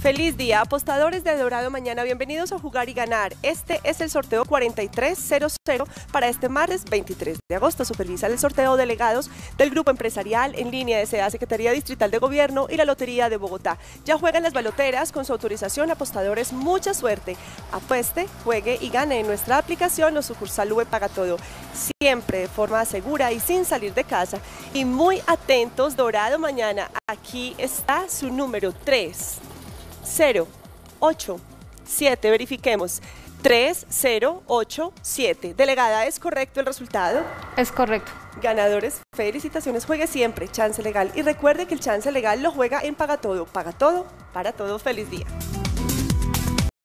Feliz día, apostadores de Dorado Mañana, bienvenidos a Jugar y Ganar. Este es el sorteo 4300 para este martes 23 de agosto. Supervisa el sorteo delegados del Grupo Empresarial en línea de SEA, Secretaría Distrital de Gobierno y la Lotería de Bogotá. Ya juegan las baloteras con su autorización, apostadores, mucha suerte. Apueste, juegue y gane en nuestra aplicación o sucursal UE Paga Todo. Siempre de forma segura y sin salir de casa. Y muy atentos, Dorado Mañana, aquí está su número 3. 0, 8, 7. Verifiquemos. 3, 0, 8, 7. Delegada, ¿es correcto el resultado? Es correcto. Ganadores, felicitaciones. Juegue siempre, chance legal. Y recuerde que el chance legal lo juega en Paga Todo. Paga Todo, para todo. Feliz día.